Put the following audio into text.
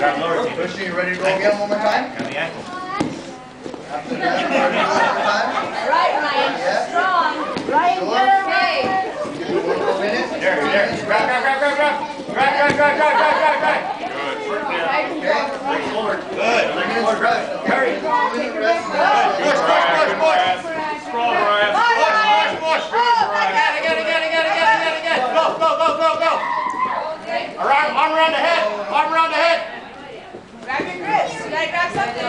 ready to go again one more time? Got the ankle. One? Right, Ryan, Yeah. strong. Ryan, good. Okay. One more minute. There, there. Grab, grab, grab, grab, grab. Grab, grab, grab, grab, grab, grab, grab. Right Okay. Legs forward. Good. Three minutes rest. Hurry. Two minute rest. Push, push, push, push. Strong, Brian. Push, push, push. Again, again, again, again, again, again, again. Go, go, go, go, go. Around, arm around the head. Necaxa